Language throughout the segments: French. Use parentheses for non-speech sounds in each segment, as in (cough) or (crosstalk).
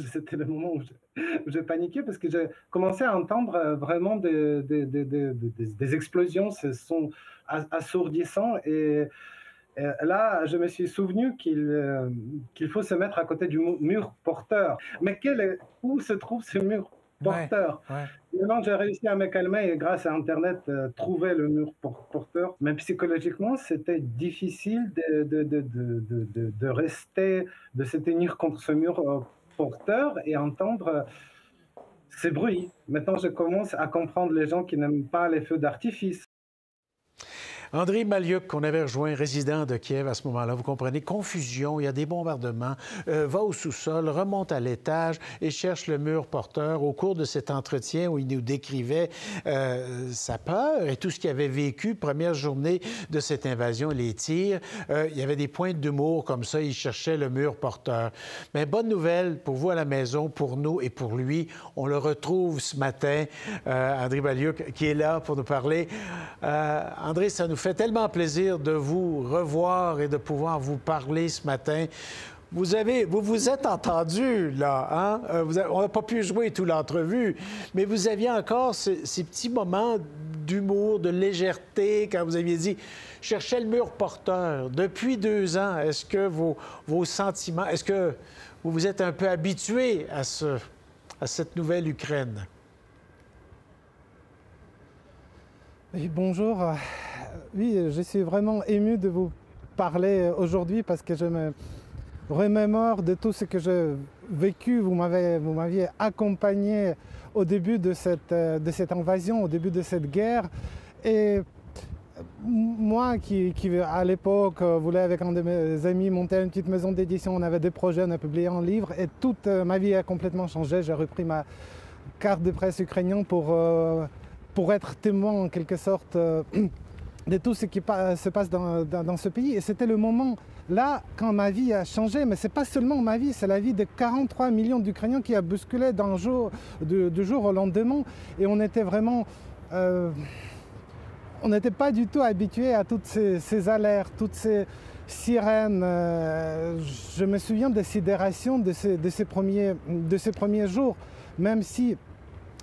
(laughs) c'était le moment où j'ai paniqué parce que j'ai commencé à entendre vraiment des, des, des, des explosions, ce sont assourdissants et là, je me suis souvenu qu'il qu'il faut se mettre à côté du mur porteur. Mais quel est, où se trouve ce mur porteur? Maintenant, j'ai réussi à me calmer et grâce à Internet, euh, trouver le mur porteur. Mais psychologiquement, c'était difficile de, de, de, de, de rester, de se tenir contre ce mur euh, porteur et entendre euh, ces bruits. Maintenant, je commence à comprendre les gens qui n'aiment pas les feux d'artifice. André Maliuk, qu'on avait rejoint, résident de Kiev à ce moment-là, vous comprenez, confusion, il y a des bombardements, euh, va au sous-sol, remonte à l'étage et cherche le mur porteur. Au cours de cet entretien où il nous décrivait euh, sa peur et tout ce qu'il avait vécu, première journée de cette invasion, les tirs, euh, il y avait des points d'humour comme ça, il cherchait le mur porteur. Mais bonne nouvelle pour vous à la maison, pour nous et pour lui, on le retrouve ce matin, André Maliuk, qui est là pour nous parler. André, ça nous fait tellement plaisir de vous revoir et de pouvoir vous parler ce matin. Vous avez, vous vous êtes entendu là, hein? Euh, on n'a pas pu jouer toute l'entrevue, mais vous aviez encore ces, petits moments d'humour, de légèreté quand vous aviez dit cherchez le mur porteur. Depuis deux ans, est-ce que vos, sentiments, est-ce que vous vous êtes un peu habitué à, ce, à cette nouvelle Ukraine? bonjour. Oui, je suis vraiment ému de vous parler aujourd'hui parce que je me remémore de tout ce que j'ai vécu. Vous m'aviez accompagné au début de cette, de cette invasion, au début de cette guerre. Et moi qui, à l'époque voulais avec un de mes amis monter une petite maison d'édition, on avait des projets, on a publié un livre et toute ma vie a complètement changé. J'ai repris ma carte de presse ukrainienne pour, euh, pour être témoin en quelque sorte euh, (clears throat) de tout ce qui se passe dans, ce pays. Et c'était le moment là quand ma vie a changé. Mais ce n'est pas seulement ma vie, c'est la vie de 43 millions d'Ukrainiens qui a bousculé d'un jour, de, jour au lendemain. Et on était vraiment... Euh, on n'était pas du tout habitué à toutes ces, alertes, toutes ces sirènes. Euh, je me souviens des sidérations de ces, de de ces premiers jours, même si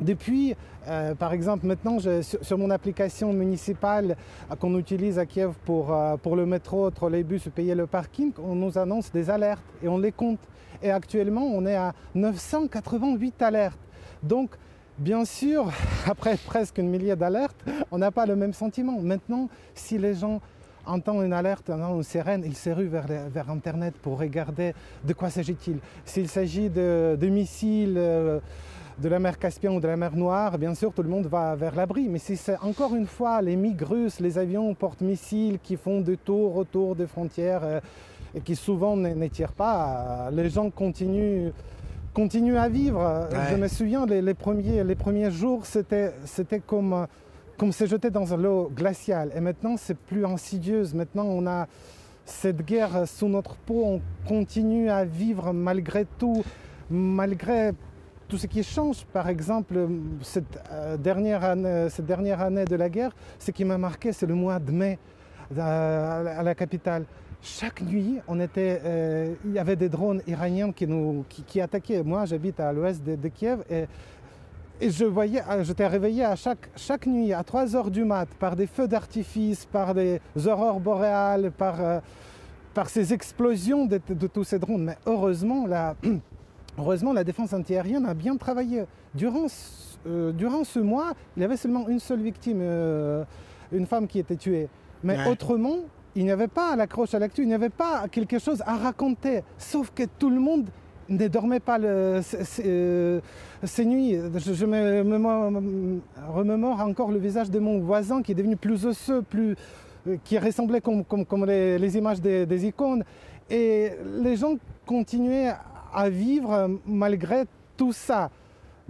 depuis, euh, par exemple, maintenant, sur, mon application municipale euh, qu'on utilise à Kiev pour, euh, pour le métro, trolleybus, payer le parking, on nous annonce des alertes et on les compte. Et actuellement, on est à 988 alertes. Donc, bien sûr, (laughs) après presque une millier d'alertes, on n'a pas le même sentiment. Maintenant, si les gens entendent une alerte, une sirène, ils se vers, vers Internet pour regarder de quoi s'agit-il. S'il s'agit de, de, missiles de la mer Caspienne ou de la mer Noire, bien sûr, tout le monde va vers l'abri. Mais si c'est encore une fois les MiG russes, les avions porte-missiles qui font des tours autour des frontières euh, et qui souvent ne, tirent pas, euh, les gens continuent, continuent à vivre. Je me souviens, les, premiers, les premiers jours, c'était comme, comme se jeter dans l'eau glaciale. Et maintenant, c'est plus insidieuse. Maintenant, on a cette guerre sous notre peau. On continue à vivre malgré tout malgré tout ce qui change, par exemple, cette, euh, dernière, année, cette dernière année de la guerre, ce qui m'a marqué, c'est le mois de mai euh, à, la capitale. Chaque nuit, euh, il y avait des drones iraniens qui attaquaient. Moi, j'habite à l'ouest de, Kiev et, je voyais, j'étais réveillé à chaque, nuit à 3 heures du mat par des feux d'artifice, par des aurores boréales, par, ces explosions de, de, tous ces drones. Mais heureusement, la (clears throat) Heureusement, la défense antiaérienne a bien travaillé. Durant, euh, durant ce mois, il y avait seulement une seule victime, euh, une femme qui était tuée. Mais autrement, il n'y avait pas l'accroche à l'actu, il n'y avait pas quelque chose à raconter. Sauf que tout le monde ne dormait pas le, euh, ces, nuits. Je, me, remémore encore le visage de mon voisin qui est devenu plus osseux, plus, qui ressemblait comme, comme, les, images des, des, icônes. Et les gens continuaient à vivre malgré tout ça.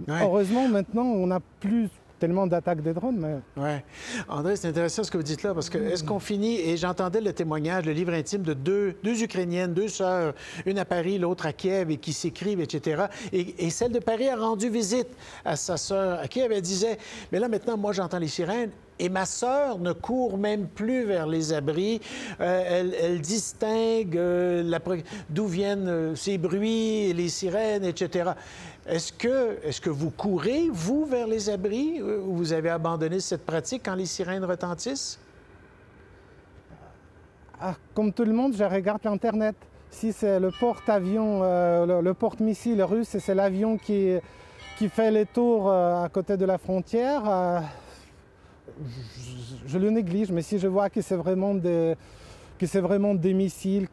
Heureusement, maintenant, on n'a plus tellement d'attaques des drones, mais... Oui. André, c'est intéressant ce que vous dites là, parce que est-ce qu'on finit... Et j'entendais le témoignage, le livre intime de deux, deux Ukrainiennes, deux sœurs, une à Paris, l'autre à Kiev, et qui s'écrivent, etc. Et, celle de Paris a rendu visite à sa sœur à Kiev. Elle disait, mais là, maintenant, moi, j'entends les sirènes, Et ma sœur ne court même plus vers les abris. Euh, elle, distingue euh, d'où viennent ces bruits, les sirènes, etc. Est-ce que, est que vous courez, vous, vers les abris, ou vous avez abandonné cette pratique quand les sirènes retentissent? Ah, comme tout le monde, je regarde l'Internet. Si c'est le porte-avions, euh, le, porte-missile russe, c'est l'avion qui, fait les tours euh, à côté de la frontière, euh, je, le néglige. Mais si je vois que c'est vraiment des, que c'est vraiment des missiles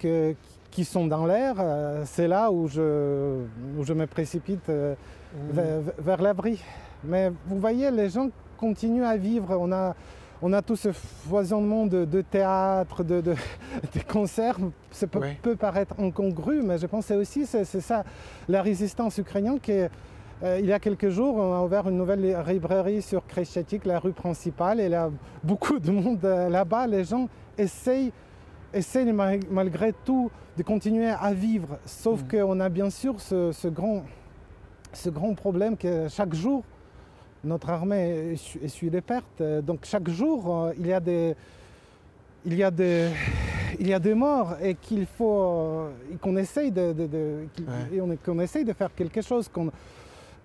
qui sont dans l'air, c'est là où je, je me précipite mmh. vers l'abri. Mais vous voyez, les gens continuent à vivre. On a, on a tout ce foisonnement de, théâtre, de, de, (laughs) concerts. Ça peut, paraître incongru, mais je pense que aussi c'est ça la résistance ukrainienne qui euh, il y a quelques jours, on a ouvert une nouvelle librairie sur Kreshchatik, la rue principale, et là, beaucoup de monde euh, là-bas. Les gens essayent, essayent malgré tout de continuer à vivre, sauf mm. qu'on a bien sûr ce, grand, ce grand problème que chaque jour, notre armée essuie des pertes. Donc chaque jour, euh, il y a des, il y a des, il y a des morts et qu'il faut euh, qu'on essaye de, qu'on essaye de faire quelque chose.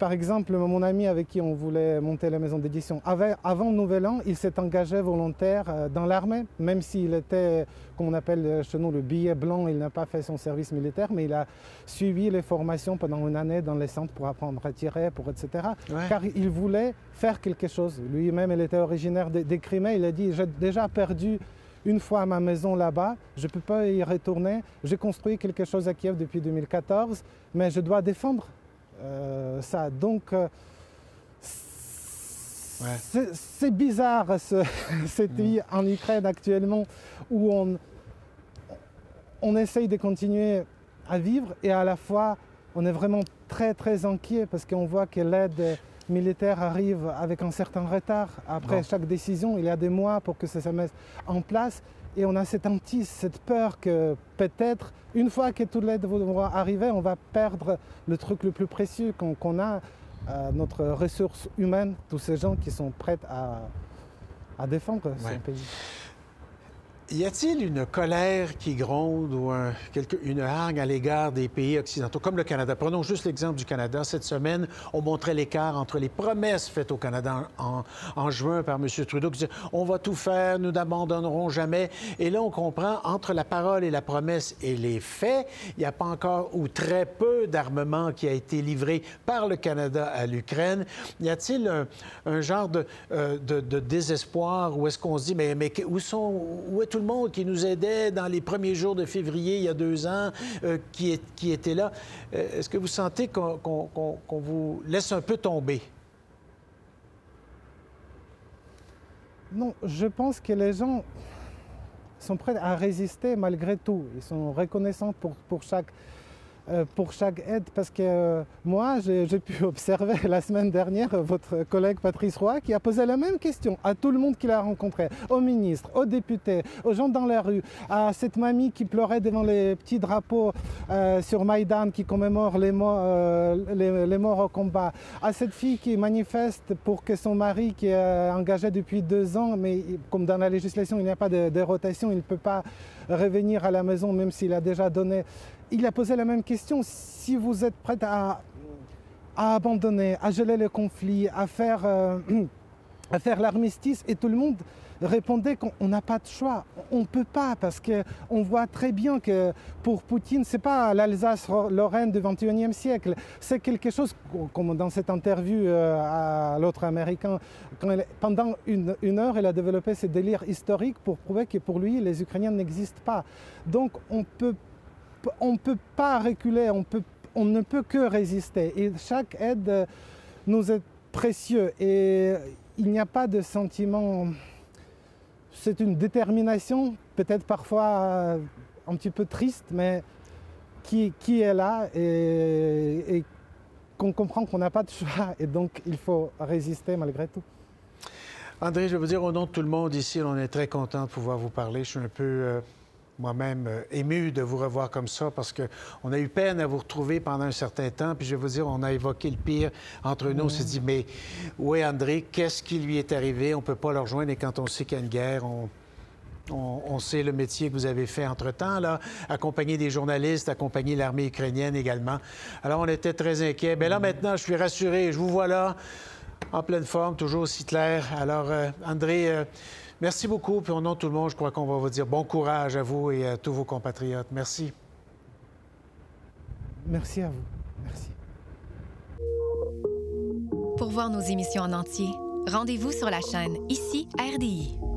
Par exemple, mon ami avec qui on voulait monter la maison d'édition, avant Nouvel An, il s'est engagé volontaire euh, dans l'armée, même s'il était, comme on appelle chez nous, le billet blanc, il n'a pas fait son service militaire, mais il a suivi les formations pendant une année dans les centres pour apprendre à tirer, pour etc. Car il voulait faire quelque chose. Lui-même, il était originaire des Crimées, il a dit, j'ai déjà perdu une fois ma maison là-bas, je ne peux pas y retourner. J'ai construit quelque chose à Kiev depuis 2014, mais je dois défendre euh, ça. Donc, euh, c'est bizarre ce, (laughs) cette vie en Ukraine actuellement où on, on essaye de continuer à vivre et à la fois on est vraiment très très inquiet parce qu'on voit que l'aide militaire arrive avec un certain retard. Après chaque décision, il y a des mois pour que ça se mette en place. Et on a cette hantise, cette peur que peut-être, une fois que toute l'aide va arriver, on va perdre le truc le plus précieux qu'on a, euh, notre ressource humaine, tous ces gens qui sont prêts à, à défendre ce pays. Y a-t-il une colère qui gronde ou une hargne à l'égard des pays occidentaux, comme le Canada? Prenons juste l'exemple du Canada. Cette semaine, on montrait l'écart entre les promesses faites au Canada en, juin par M. Trudeau, qui disait on va tout faire, nous n'abandonnerons jamais. Et là, on comprend entre la parole et la promesse et les faits, il n'y a pas encore ou très peu d'armement qui a été livré par le Canada à l'Ukraine. Y a-t-il un, genre euh, de, désespoir où est-ce qu'on se dit mais, mais où, sont, où est tout le monde qui nous aidait dans les premiers jours de février il y a deux ans, euh, qui, est, était là. Euh, est-ce que vous sentez qu'on vous laisse un peu tomber? Non, je pense que les gens sont prêts à résister malgré tout. Ils sont reconnaissants pour, chaque pour chaque aide parce que euh, moi, j'ai pu (laughs) observer la semaine dernière votre collègue Patrice Roy qui a posé la même question à tout le monde qu'il a rencontré, aux ministres, aux députés, aux gens dans la rue, à cette mamie qui pleurait devant les petits drapeaux euh, sur Maïdan qui commémore les morts, les, morts au combat, à cette fille qui manifeste pour que son mari qui est engagé depuis deux ans, mais comme dans la législation il n'y a pas de, de rotation, il ne peut pas revenir à la maison même s'il a déjà donné il a posé la même question. Si vous êtes prêt à, abandonner, à geler le conflit, à faire, euh, (clears throat) à faire l'armistice, et tout le monde répondait qu'on n'a pas de choix. On ne peut pas parce qu'on voit très bien que pour Poutine, ce n'est pas l'Alsace-Lorraine du 21e siècle. C'est quelque chose, comme dans cette interview euh, à l'autre américain, pendant une, heure, il a développé ce délire historique pour prouver que pour lui, les Ukrainiens n'existent pas. Donc on peut on ne peut pas reculer, on, ne peut que résister. Et chaque aide nous est précieux. Et il n'y a pas de sentiment. C'est une détermination, peut-être parfois un petit peu triste, mais qui, est là et, qu'on comprend qu'on n'a pas de choix et donc il faut résister malgré tout. André, je vais vous dire au nom de tout le monde ici, on est très content de pouvoir vous parler. Je suis un peu. Euh, moi-même euh, ému de vous revoir comme ça parce qu'on a eu peine à vous retrouver pendant un certain temps. Puis je vais vous dire, on a évoqué le pire entre nous. On s'est dit, mais où est André? Qu'est-ce qui lui est arrivé? On ne peut pas le rejoindre. Et quand on sait qu'il y a une guerre, on, on, sait le métier que vous avez fait entre-temps, là, accompagner des journalistes, accompagner l'armée ukrainienne également. Alors, on était très inquiets. Mais là, maintenant, je suis rassuré. Je vous vois là, en pleine forme, toujours aussi clair. Alors, euh, André, euh, merci beaucoup. Puis au nom de tout le monde, je crois qu'on va vous dire bon courage à vous et à tous vos compatriotes. Merci. Merci à vous. Merci. Pour voir nos émissions en entier, rendez-vous sur la chaîne Ici RDI.